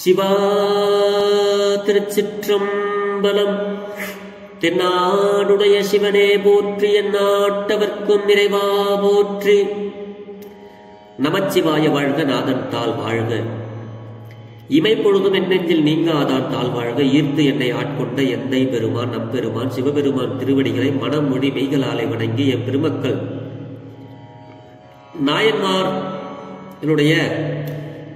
சிவா திருச்சிற்றம்பலம். தென்னாடுடைய சிவனே போற்றி என் நாட்டவர்க்கும் நிறைவா போற்றி. நமச்சிவாய வாழ்க நாதன் தாள் வாழ்க. இமைப்பொழுதும் என் நெஞ்சில் நீங்காதான் தாள் வாழ்க. ஈர்த்து என்னை ஆட்கொண்ட எந்தை பெருமான் நம்பெருமான் சிவபெருமான் திருவடிகளை மனம் மொழி மெய்களாலை வணங்கி என் பெருமக்கள். நாயன்மார் என்னுடைய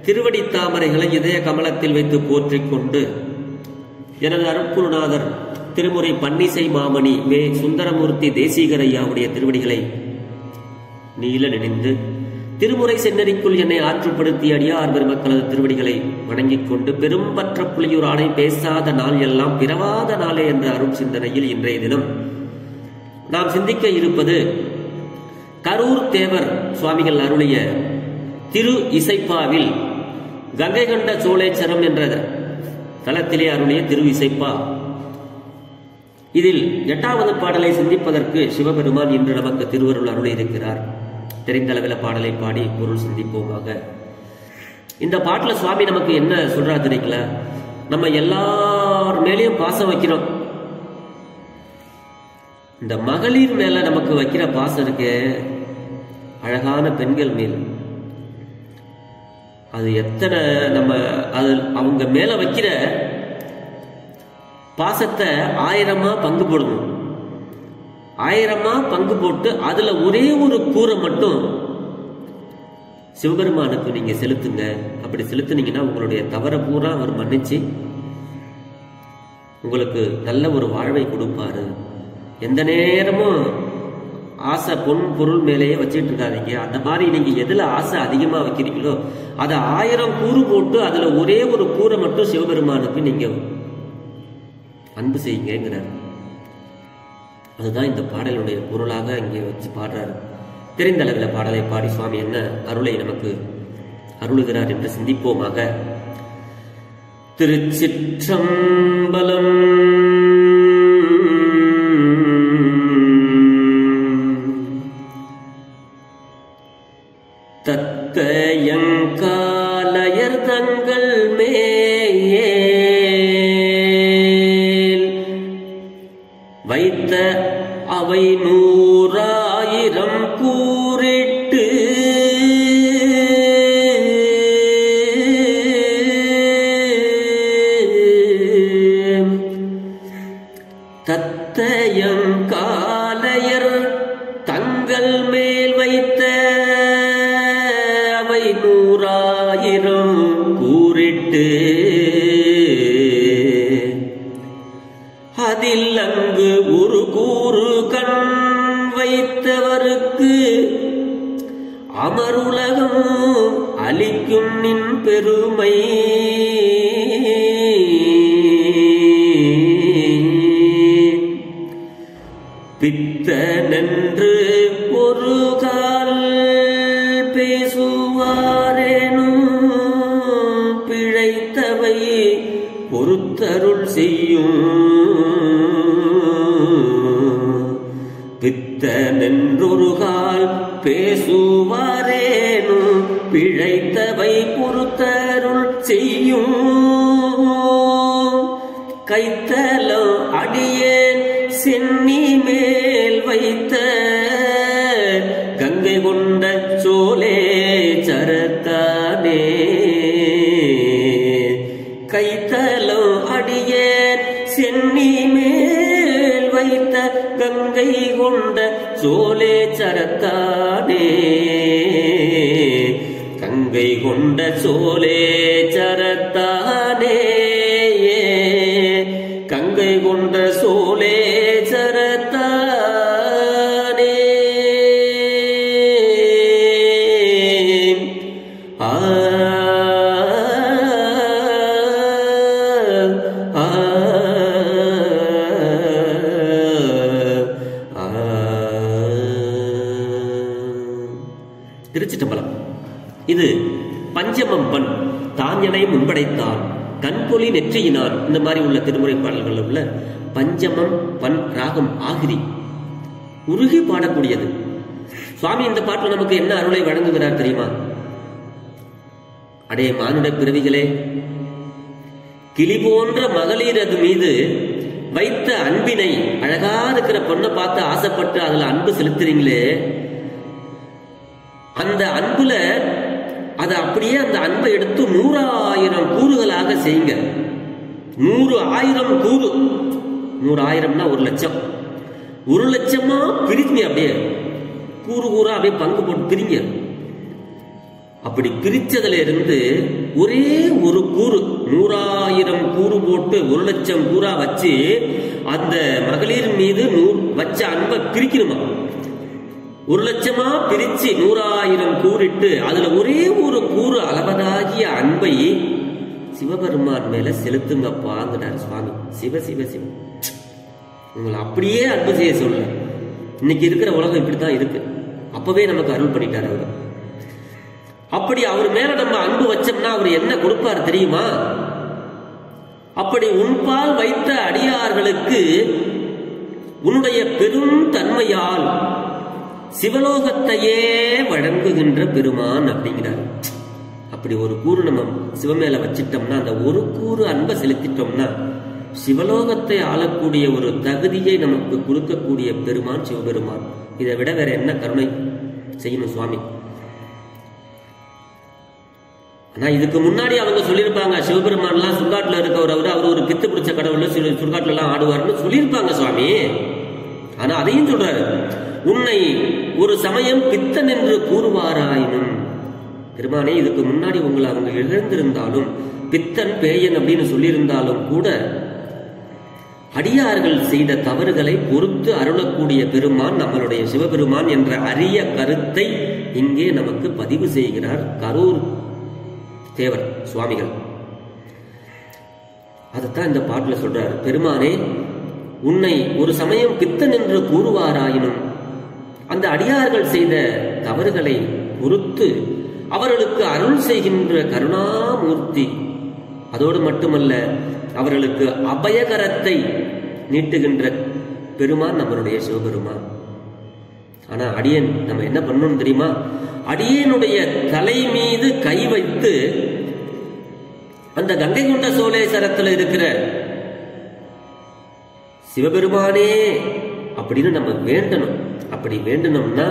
திருவடி தாமரைகளை இதய கமலத்தில் வைத்து போற்றிக் கொண்டு எனது அருட்குருநாதர் திருமுறை பன்னிசை மாமணி வே. சுந்தரமூர்த்தி தேசிகரையாவுடைய திருவடிகளை நீல நினைந்து திருமுறை சென்னறிக்குள் என்னை ஆற்றுப்படுத்திய அடியார் பெருமக்களது திருவடிகளை வணங்கிக் கொண்டு பெரும்பற்ற புலியூர் ஆணை பேசாத நாள் எல்லாம் பிறவாத நாளே என்ற அருள் சிந்தனையில் இன்றைய தினம் நாம் சிந்திக்க இருப்பது கரூர் தேவர் சுவாமிகள் அருளிய திரு இசைப்பாவில் கங்கை கண்ட சோழேச்சரம் என்ற தலத்திலே அருளிய திருவிசைப்பா. இதில் எட்டாவது பாடலை சிந்திப்பதற்கு சிவபெருமான் இன்று நமக்கு திருவருள் அருளி இருக்கிறார் தெரிந்தளவில் பாடலை பாடி பொருள் சிந்திப்போமாக. இந்த பாட்டில் சுவாமி நமக்கு என்ன சொல்றா தெரியுங்களா? நம்ம எல்லார் மேலேயும் பாசம் வைக்கிறோம். இந்த மகளிர் மேல நமக்கு வைக்கிற பாசம் இருக்கு. அழகான பெண்கள் மேல். அது எத்தனை நம்ம அது அவங்க மேல வைக்கிற பாசத்தை ஆயிரமா பங்கு போடணும் ஆயிரமா பங்கு போட்டு அதுல ஒரே ஒரு கூரை மட்டும் சிவபெருமானுக்கு நீங்க செலுத்துங்க. அப்படி செலுத்துனீங்கன்னா உங்களுடைய தவறை பூரா அவர் மன்னிச்சு உங்களுக்கு நல்ல ஒரு வாழ்வை கொடுப்பாரு. எந்த நேரமும் ஆசை பொன் பொருள் மேலேயே வச்சுட்டு இருக்காதீங்க அந்த மாதிரி நீங்க எதுல ஆசை அதிகமா வைக்கிறீங்களோ அதை ஆயிரம் கூறு போட்டு அதுல ஒரே ஒரு கூரை மட்டும் சிவபெருமானுக்கு நீங்க அன்பு செய்யுங்கிறார் அதுதான் இந்த பாடலுடைய பொருளாக இங்கே வச்சு பாடுறாரு. தெரிந்த அளவில் பாடலை பாடி சுவாமி என்ன அருளை நமக்கு அருளுகிறார் என்று சிந்திப்போமாக. திருச்சிற்றம்பலம் தயங்காலயர் தங்கள் அதில் அங்கு ஒரு கூறு கண் வைத்தவருக்கு அமருலகம் அளிக்கும் நின் பெருமை. பித்தனென்று ஒரு கால் பேசுவாரேனும் பிழைத்தவை பொறுத்தருள் செய்யும் சுமாரேனும் பிழைத்தவை பொறுத்தருள் செய்யும். கைத்தலம் அடியேன் சென்னி மேல் வைத்த கங்கை கொண்ட சோலே சரத்தானே. கைத்தலம் அடியேன் சென்னி மேல் வைத்த கங்கை கொண்ட சோலே சரத்தானே. கங்கை கொண்ட சோலே சரத்தானே. கங்கை கொண்ட சோலே தாஞ்சனை முன்படைத்தான் கண்பொலி நெற்றியினார் இந்த மாதிரி உள்ள திருமுறை பாடல்கள் உள்ள பஞ்சமம் பன் ராகம் ஆகிரி உருகி பாடக்கூடியது. சுவாமி இந்த பாட்டில் நமக்கு என்ன அருளை வழங்குகிறார் தெரியுமா? அடே மானுட பிறவிகளே கிளி போன்ற மகளிரது மீது வைத்த அன்பினை அழகா இருக்கிற பொண்ணை பார்த்து ஆசைப்பட்டு அதுல அன்பு செலுத்துறீங்களே அந்த அன்புல அதை அப்படியே அந்த அன்பை எடுத்து நூறாயிரம் கூறுகளாக செய்யுங்க. நூறு ஆயிரம் கூறு. நூறு ஆயிரம்னா ஒரு லட்சம். ஒரு லட்சமா பிரிங்க அப்படியே. கூறு கூறா அப்படியே பங்கு போட்டு பிரிங்க. அப்படி பிரிச்சதுல இருந்து ஒரே ஒரு கூறு நூறாயிரம் கூறு போட்டு ஒரு லட்சம் கூறா வச்சு அந்த மகளிர் மீது நூ வச்ச அன்பை பிரிக்கணுமா? ஒரு லட்சமா பிரிச்சு நூறாயிரம் கூறிட்டு அதுல ஒரே ஒரு கூறு அளவதாகிய அன்பை சிவபெருமான் மேல செலுத்துங்கப்பாங்கிறார் சுவாமி. சிவ சிவ சிவ. உங்களை அப்படியே அன்பு செய்ய சொல்ல இன்னைக்கு இருக்கிற உலகம் இப்படித்தான் இருக்கு. அப்பவே நமக்கு அருள் பண்ணிட்டார் அவர். அப்படி அவர் மேல நம்ம அன்பு வச்சோம்னா அவர் என்ன கொடுப்பார் தெரியுமா? அப்படி உன்பால் வைத்த அடியார்களுக்கு உன்னுடைய பெரும் தன்மையால் சிவலோகத்தையே வழங்குகின்ற பெருமான் அப்படிங்கிறார். அப்படி ஒரு கூறு நம்ம சிவமேல வச்சிட்டோம்னா அந்த ஒரு கூறு அன்பை செலுத்திட்டோம்னா சிவலோகத்தை ஆளக்கூடிய ஒரு தகுதியை நமக்கு கொடுக்கக்கூடிய பெருமான் சிவபெருமான். இதை விட வேற என்ன கருணை செய்யணும் சுவாமி? ஆனா இதுக்கு முன்னாடி அவங்க சொல்லியிருப்பாங்க சிவபெருமான்லாம் சுடுகாட்டுல இருக்கவர் அவர் அவர் ஒரு பித்து பிடிச்ச கடவுள் சில எல்லாம் ஆடுவார்னு சொல்லியிருப்பாங்க சுவாமி. ஆனா அதையும் சொல்றாரு. உன்னை ஒரு சமயம் பித்தன் என்று கூறுவாராயினும். பெருமானே இதுக்கு முன்னாடி உங்களை அவங்க இழந்திருந்தாலும் பித்தன் பேயன் அப்படின்னு சொல்லியிருந்தாலும் கூட அடியார்கள் செய்த தவறுகளை பொறுத்து அருளக்கூடிய பெருமான் நம்மளுடைய சிவபெருமான் என்ற அரிய கருத்தை இங்கே நமக்கு பதிவு செய்கிறார் கரூர் தேவர் சுவாமிகள். அதைத்தான் இந்த பாட்டில் சொல்றார். பெருமானே உன்னை ஒரு சமயம் பித்தன் என்று கூறுவாராயினும் அந்த அடியார்கள் செய்த தவறுகளை பொறுத்து அவர்களுக்கு அருள் செய்கின்ற கருணாமூர்த்தி. அதோடு மட்டுமல்ல அவர்களுக்கு அபயகரத்தை நீட்டுகின்ற பெருமான் நம்மளுடைய சிவபெருமான். ஆனா அடியன் நம்ம என்ன பண்ணணும் தெரியுமா? அடியனுடைய தலை மீது கை வைத்து அந்த கங்கை கொண்ட சோழேஸ்வரத்தில் இருக்கிற சிவபெருமானே அப்படின்னு நம்ம வேண்டணும். அப்படி வேண்டணும்னா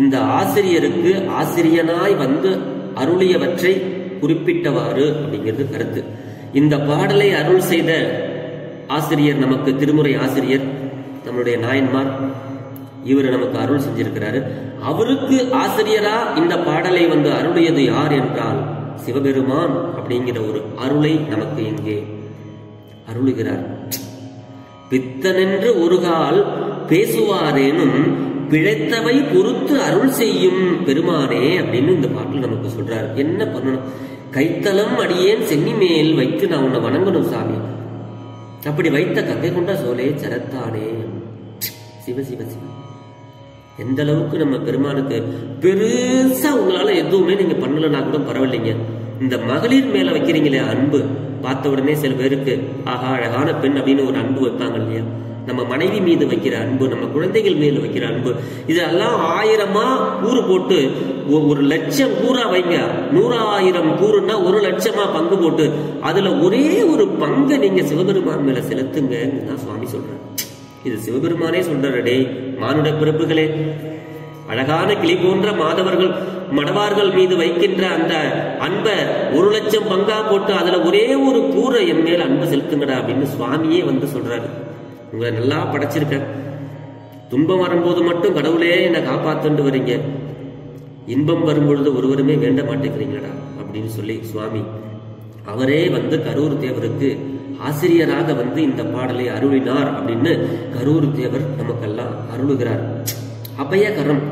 இந்த ஆசிரியருக்கு ஆசிரியனாய் வந்து அருளியவற்றை குறிப்பிட்டவாறு அப்படிங்கிறது கருத்து. இந்த பாடலை அருள் செய்த ஆசிரியர் நமக்கு திருமுறை ஆசிரியர் நம்மளுடைய நாயன்மார் இவர் நமக்கு அருள் செஞ்சிருக்கிறாரு. அவருக்கு ஆசிரியரா இந்த பாடலை வந்து அருளியது யார் என்றால் சிவபெருமான் அப்படிங்கிற ஒரு அருளை நமக்கு இங்கே அருளுகிறார். பித்தனென்று ஒரு கால் பேசுவாரேனும் பிழைத்தவை பொறுத்து அருள் செய்யும் பெருமானே அப்படின்னு இந்த பாட்டில் நமக்கு சொல்றாரு. என்ன பண்ணணும்? கைத்தளம் அடியேன் சென்னி மேல் வைத்து நான் உன்னை வணங்கணும் சாமி. அப்படி வைத்த கங்கை கொண்ட சோலே சரத்தானே. சிவ சிவ சிவ. எந்த அளவுக்கு நம்ம பெருமானுக்கு பெருசா உங்களால எதுவுமே நீங்க பண்ணலன்னா கூட பரவாயில்லைங்க. இந்த மகளிர் மேல வைக்கிறீங்களே அன்பு. பார்த்த உடனே சில பேருக்கு ஆஹா அழகான பெண் அப்படின்னு ஒரு அன்பு வைப்பாங்க இல்லையா? நம்ம மனைவி மீது வைக்கிற அன்பு நம்ம குழந்தைகள் மீது வைக்கிற அன்பு இதெல்லாம் ஆயிரமா கூறு போட்டு ஒ- ஒரு லட்சம் கூறா வைங்க. நூறாயிரம் கூறுன்னா ஒரு லட்சமா பங்கு போட்டு அதுல ஒரே ஒரு பங்கை நீங்க சிவபெருமான் மேல செலுத்துங்க நான் சுவாமி சொல்றேன் இது சிவபெருமானே சொல்றாரு மானுட பிறப்புகளே அழகான கிளி போன்ற மாதவர்கள் மடவார்கள் மீது வைக்கின்ற அந்த அன்பை ஒரு லட்சம் பங்கா போட்டு அதுல ஒரே ஒரு கூரை என் மேல் அன்பு செலுத்துங்கடா அப்படின்னு சுவாமியே வந்து சொல்றாரு. உங்களை நல்லா படைச்சிருக்கேன் துன்பம் வரும்போது மட்டும் கடவுளே என்னை காப்பாத்துண்டு வரீங்க. இன்பம் வரும்பொழுது ஒருவருமே வேண்ட மாட்டேங்கிறீங்களடா அப்படின்னு சொல்லி சுவாமி அவரே வந்து கரூர் தேவருக்கு ஆசிரியராக வந்து இந்த பாடலை அருளினார் அப்படின்னு கரூர் தேவர் நமக்கெல்லாம் அருளுகிறார். அபயகரம்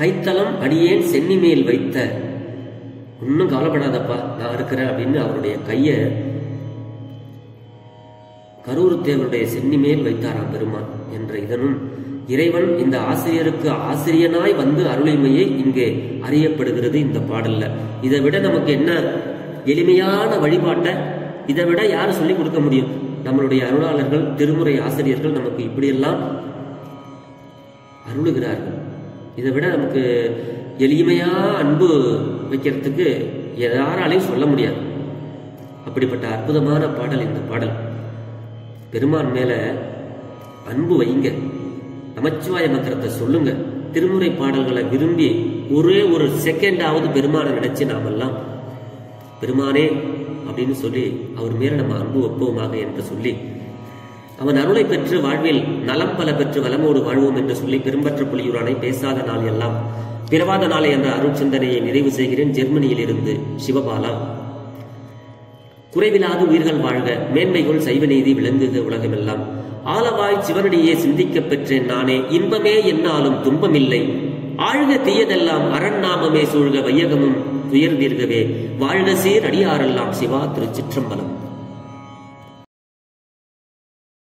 கைத்தளம் அடியேன் சென்னி மேல் வைத்த. ஒன்னும் கவலைப்படாதப்பா நான் இருக்கிறேன் அப்படின்னு அவருடைய கைய கரூர் தேவனுடைய சென்னி மேல் வைத்தாராம் பெருமான்? என்ற இதனும் இறைவன் இந்த ஆசிரியருக்கு ஆசிரியனாய் வந்து அருளிமையை இங்கே அறியப்படுகிறது இந்த பாடல்ல. இதை விட நமக்கு என்ன எளிமையான வழிபாட்டை? இதை விட யார் சொல்லி கொடுக்க முடியும்? நம்மளுடைய அருளாளர்கள் திருமுறை ஆசிரியர்கள் நமக்கு இப்படியெல்லாம் அருளுகிறார்கள். இதை விட நமக்கு எளிமையா அன்பு வைக்கிறதுக்கு யாராலையும் சொல்ல முடியாது. அப்படிப்பட்ட அற்புதமான பாடல் இந்த பாடல். பெருமான் மேல அன்பு வைங்க. நமச்சிவாய மந்திரத்தை சொல்லுங்க. திருமுறை பாடல்களை விரும்பி ஒரே ஒரு செகண்டாவது பெருமானை நினைச்சு நாமெல்லாம் பெருமானே அப்படின்னு சொல்லி அவர் மேல நம்ம அன்பு வைப்போமாக என்று சொல்லி அவன் அருளை பெற்று வாழ்வில் நலம் பல பெற்று வளமோடு வாழ்வோம் என்று சொல்லி பெரும்பற்ற புலியூரானை பேசாத நாள் எல்லாம் பிறவாத நாளை என்ற அருள் சிந்தனையை நிறைவு செய்கிறேன் ஜெர்மனியில் இருந்து சிவபாலா. குறைவிலாது உயிர்கள் வாழ்க. மேன்மைகள் சைவ நீதி விளங்குக உலகமெல்லாம். ஆலவாய் சிவனடியே சிந்திக்கப் பெற்றேன் நானே. இன்பமே என்னாலும் துன்பமில்லை. ஆழ்க தீயதெல்லாம் அரண்நாமமே சூழ்க வையகமும் துயர்தீர்கவே வாழ்க சீர் அடியாரெல்லாம் சிவா திருச்சிற்றம்பலம்.